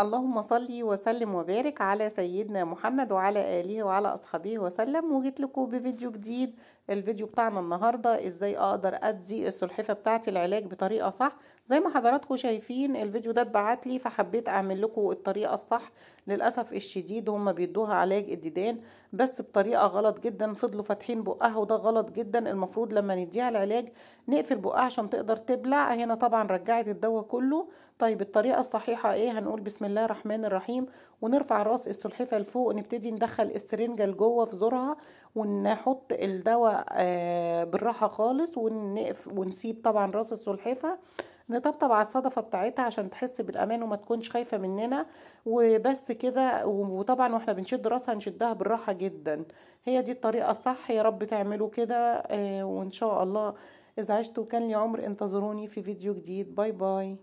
اللهم صل وسلم وبارك على سيدنا محمد وعلى آله وعلى أصحابه وسلم. وجيت لكم بفيديو جديد. الفيديو بتاعنا النهاردة إزاي أقدر أدي السلحفة بتاعتي العلاج بطريقة صح. زي ما حضراتكم شايفين الفيديو ده اتبعت لي فحبيت أعمل لكم الطريقة الصح. للأسف الشديد هم بيدوها علاج الديدان بس بطريقة غلط جدا. فضلوا فاتحين بقها وده غلط جدا. المفروض لما نديها العلاج نقفل بقها عشان تقدر تبلع. هنا طبعا رجعت الدواء كله. طيب الطريقة الصحيحة إيه؟ هنقول بسم الله الرحمن الرحيم. ونرفع رأس السلحفة لفوق ونبتدي ندخل السرنجة لجوه في زورها ونحط الدواء آه، بالراحة خالص ونقف ونسيب طبعا رأس السلحفة. نطبطب على الصدفة بتاعتها عشان تحس بالأمان وما تكونش خايفة مننا. وبس كده وطبعا وإحنا بنشد رأسها نشدها بالراحة جدا. هي دي الطريقة الصح يا رب تعملوا كده آه، وإن شاء الله إذا عشت وكان لي عمر انتظروني في فيديو جديد. باي باي.